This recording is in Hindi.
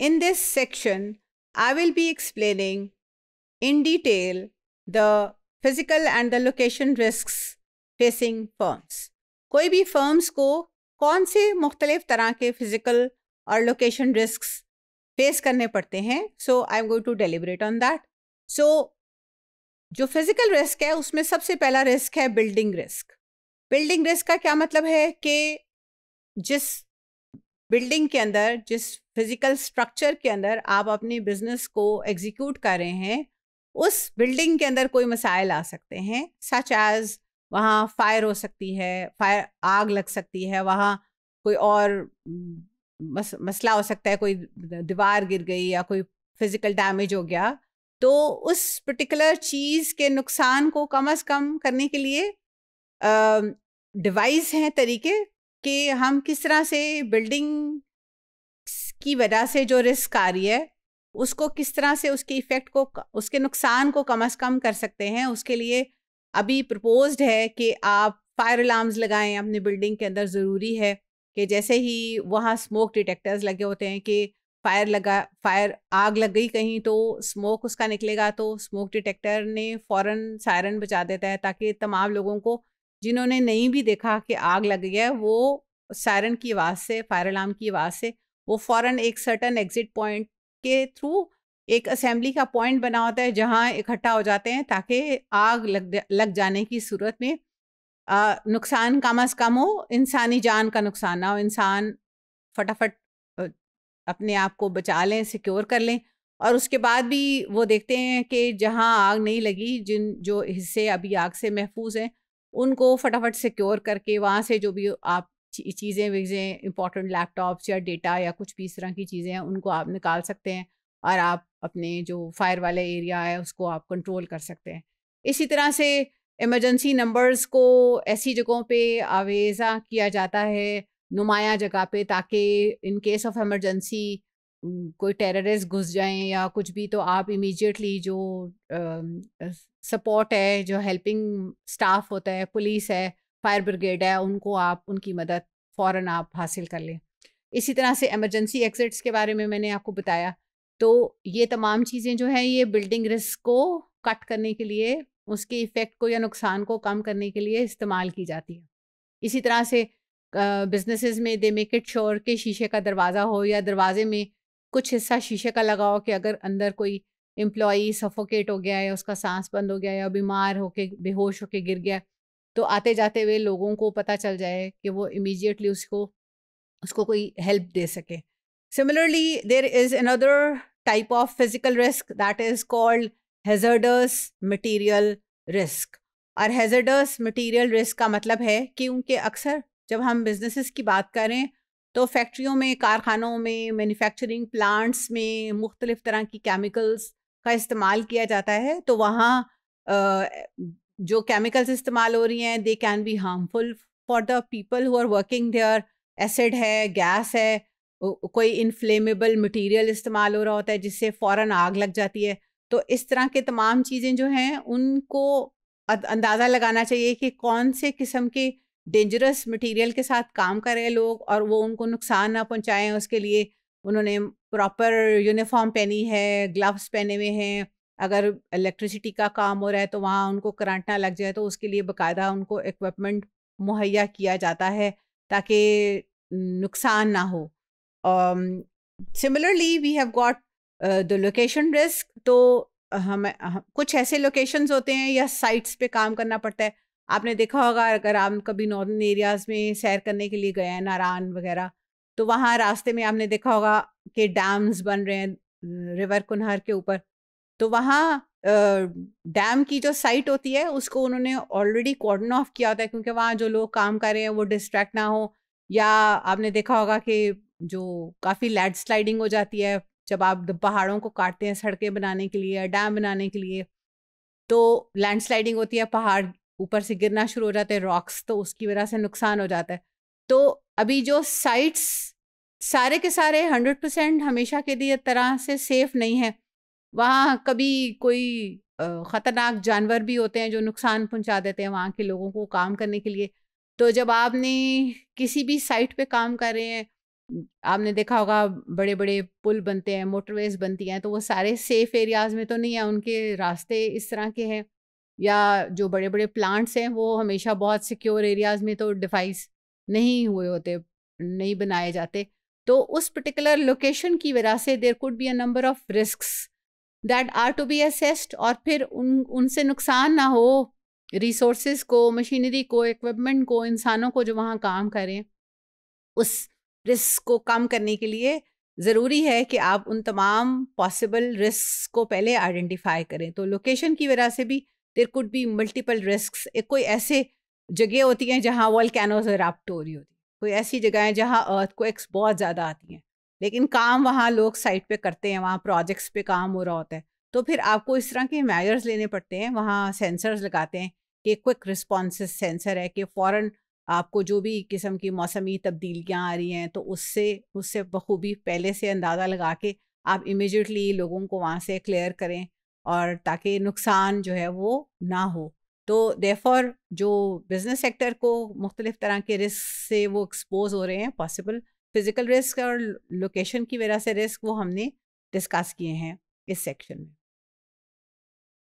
In this section, I will be explaining in detail the physical and the location risks facing firms. कोई भी firms को कौन से मुख्तलिफ़ तरह के फ़िज़िकल और लोकेशन रिस्क फेस करने पड़ते हैं? So I am going to deliberate on that so जो फ़िज़िकल रिस्क है उसमें सबसे पहला रिस्क है बिल्डिंग रिस्क बिल्डिंग रिस्क का क्या मतलब है? कि जिस बिल्डिंग के अंदर जिस फ़िज़िकल स्ट्रक्चर के अंदर आप अपनी बिज़नेस को एग्जीक्यूट कर रहे हैं उस बिल्डिंग के अंदर कोई मसाइल आ सकते हैं सच एज वहाँ फायर हो सकती है फायर आग लग सकती है वहाँ कोई और मस, मसला हो सकता है कोई दीवार गिर गई या कोई फ़िज़िकल डैमेज हो गया तो उस पर्टिकुलर चीज़ के नुकसान को कम अज़ कम करने के लिए डिवाइस हैं तरीके कि हम किस तरह से बिल्डिंग की वजह से जो रिस्क आ रही है, उसको किस तरह से उसके इफ़ेक्ट को उसके नुकसान को कम अज़ कम कर सकते हैं। उसके लिए अभी प्रपोज्ड है कि आप फायर अलार्म्स लगाएँ अपनी बिल्डिंग के अंदर ज़रूरी है कि जैसे ही वहाँ स्मोक डिटेक्टर्स लगे होते हैं कि फायर लगा फायर आग लग गई कहीं तो स्मोक उसका निकलेगा तो स्मोक डिटेक्टर ने फ़ौरन सायरन बचा देता है ताकि तमाम लोगों को जिन्होंने नहीं भी देखा कि आग लग गया है वो सायरन की आवाज़ से फायर अलार्म की आवाज़ से वो फ़ौरन एक सर्टन एग्ज़िट पॉइंट के थ्रू एक असेंबली का पॉइंट बना होता है जहाँ इकट्ठा हो जाते हैं ताकि आग लग लग जाने की सूरत में आ, नुकसान कम अज़ कम हो इंसानी जान का नुकसान ना हो इंसान फटाफट अपने आप को बचा लें सिक्योर कर लें और उसके बाद भी वो देखते हैं कि जहाँ आग नहीं लगी जिन जो हिस्से अभी आग से महफूज हैं उनको फटाफट सिक्योर करके वहाँ से जो भी आप चीज़ें, वीज़ें इंपॉर्टेंट लैपटॉप्स या डेटा या कुछ भी इस तरह की चीज़ें हैं, उनको आप निकाल सकते हैं और आप अपने जो फायर वाले एरिया है, उसको आप कंट्रोल कर सकते हैं। इसी तरह से इमरजेंसी नंबर्स को ऐसी जगहों पे आवेज़ा किया जाता है, नुमाया जगह पे ताकि इन केस ऑफ़ इमरजेंसी कोई टेररिस्ट घुस जाएँ या कुछ भी तो आप इमीडिएटली जो सपोर्ट है, जो हेल्पिंग स्टाफ होता है, पुलिस है, फायर ब्रिगेड है, उनको आप, उनकी मदद फ़ौर आप हासिल कर लें। इसी तरह से एमरजेंसी एग्ज़िट्स के बारे में मैंने आपको बताया। तो ये तमाम चीज़ें जो हैं, ये बिल्डिंग रिस्क को कट करने के लिए, उसके इफ़ेक्ट को या नुकसान को कम करने के लिए इस्तेमाल की जाती है। इसी तरह से बिजनेसेस में दे मेक इट श्योर के शीशे का दरवाज़ा हो या दरवाजे में कुछ हिस्सा शीशे का लगाओ कि अगर अंदर कोई एम्प्लॉई सफोकेट हो गया या उसका सांस बंद हो गया या बीमार होके, बेहोश होके गिर गया तो आते जाते हुए लोगों को पता चल जाए कि वो इमीडिएटली उसको उसको कोई हेल्प दे सके similarly there is another type of physical risk that is called hazardous material risk. और hazardous material risk का मतलब है कि उनके अक्सर जब हम businesses की बात करें तो फैक्ट्रियों में, कारखानों में मैन्युफैक्चरिंग प्लांट्स में, मुख्तलिफ़ तरह की केमिकल्स का इस्तेमाल किया जाता है तो वहाँ जो केमिकल्स इस्तेमाल हो रही हैं, they can be harmful for the people who are working there. Acid है, गैस है कोई इनफ्लेमेबल मटेरियल इस्तेमाल हो रहा होता है, जिससे फ़ौर आग लग जाती है। तो इस तरह के तमाम चीज़ें जो हैं, उनको अंदाज़ा लगाना चाहिए कि कौन से किस्म के डेंजरस मटेरियल के साथ काम कर लोग और वो उनको नुकसान ना पहुंचाएँ उसके लिए। उन्होंने प्रॉपर यूनिफॉर्म पहनी है, ग्लव्स पहने हुए हैं। अगर इलेक्ट्रिसिटी का काम हो रहा है तो वहाँ उनको करंट ना लग जाए तो उसके लिए बाकायदा उनको इक्विपमेंट मुहैया किया जाता है ताकि नुकसान ना हो। Similarly we have got the location risk तो हम, कुछ ऐसे लोकेशंस होते हैं या साइट्स पे काम करना पड़ता है। आपने देखा होगा अगर आप कभी नॉर्दर्न एरियाज़ में सैर करने के लिए गए हैं, नारायण वगैरह तो वहाँ रास्ते में आपने देखा होगा कि डैम्स बन रहे हैं, रिवर कुनहर के ऊपर। तो वहाँ डैम की जो साइट होती है, उसको उन्होंने ऑलरेडी कॉर्डन ऑफ़ किया होता है, क्योंकि वहाँ जो लोग काम कर रहे हैं, वो डिस्ट्रैक्ट ना हो। या आपने देखा होगा कि जो काफ़ी लैंड स्लाइडिंग हो जाती है, जब आप पहाड़ों को काटते हैं सड़कें बनाने के लिए डैम बनाने के लिए तो लैंड स्लाइडिंग होती है, पहाड़ ऊपर से गिरना शुरू हो जाते हैं, रॉक्स तो उसकी वजह से नुकसान हो जाता है। तो अभी जो साइट्स सारे के सारे हंड्रेड परसेंट हमेशा के लिए तरह से सेफ़ नहीं है। वहाँ कभी कोई ख़तरनाक जानवर भी होते हैं जो नुकसान पहुँचा देते हैं वहाँ के लोगों को काम करने के लिए। तो जब आपने किसी भी साइट पे काम कर रहे हैं, आपने देखा होगा बड़े बड़े पुल बनते हैं मोटरवेज बनती हैं तो वो सारे सेफ़ एरियाज़ में तो नहीं है, उनके रास्ते इस तरह के हैं। या जो बड़े बड़े प्लांट्स हैं, वो हमेशा बहुत सिक्योर एरियाज़ में तो डिवाइस नहीं हुए होते, नहीं बनाए जाते। तो उस पर्टिकुलर लोकेशन की वजह से there could be a number of risk that are to be assessed और फिर उन, उनसे नुकसान ना हो। रिसोर्स को मशीनरी को इक्विपमेंट को, इंसानों को जो वहाँ काम करें। उस रिस्क को कम करने के लिए ज़रूरी है कि आप उन तमाम पॉसिबल रिस्क को पहले आइडेंटिफाई करें। तो लोकेशन की वजह से भी there could be multiple risk एक कोई ऐसे जगह होती हैं जहाँ वॉल्केनोज राप्ट हो रही होती कोई ऐसी जगह है जहाँ अर्थ को एक्स बहुत ज़्यादा आती हैं, लेकिन काम वहाँ लोग साइट पे करते हैं, वहाँ प्रोजेक्ट्स पे काम हो रहा होता है। तो फिर आपको इस तरह के मेजर्स लेने पड़ते हैं, वहाँ सेंसर्स लगाते हैं कि क्विक रिस्पॉन्स सेंसर है कि फ़ौर आपको जो भी किस्म की मौसमी तब्दीलियाँ आ रही हैं तो उससे उससे बखूबी पहले से अंदाज़ा लगा के आप इमिजिएटली लोगों को वहाँ से क्लियर करें और ताकि नुकसान जो है वो ना हो। तो देफॉर जो बिज़नेस सेक्टर को मुख्तलिफ़ तरह के रिस्क से वो एक्सपोज हो रहे हैं पॉसिबल फ़िज़िकल रिस्क और लोकेशन की वजह से रिस्क वो हमने डिस्कस किए हैं इस सेक्शन में।